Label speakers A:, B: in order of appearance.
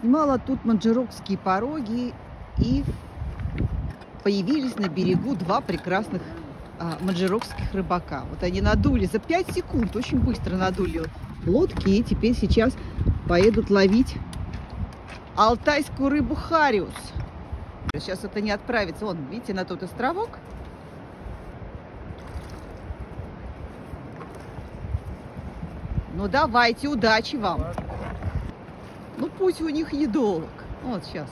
A: Снимала тут манджерокские пороги и появились на берегу два прекрасных а, манджерокских рыбака. Вот они надули за 5 секунд, очень быстро надули лодки и теперь сейчас поедут ловить алтайскую рыбу хариус. Сейчас это не отправится. Вон, видите, на тот островок. Ну давайте, удачи вам. Ну пусть у них недолг. Вот сейчас.